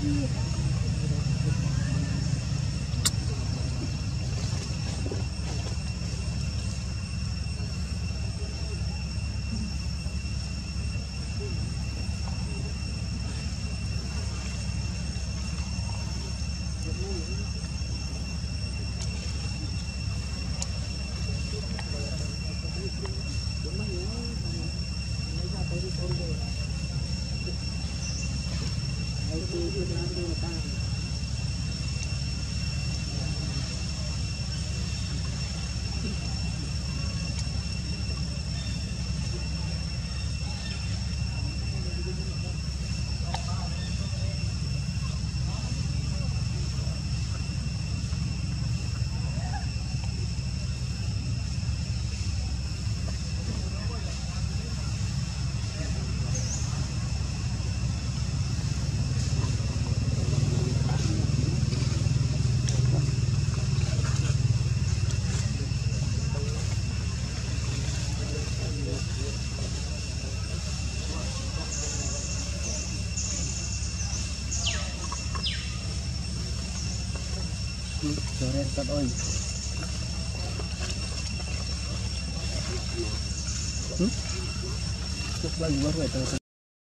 Yeah. kasih kondor. Ayo, ini nanti, nanti. Kat oi. Hmm? Terus lagi baru ya terus.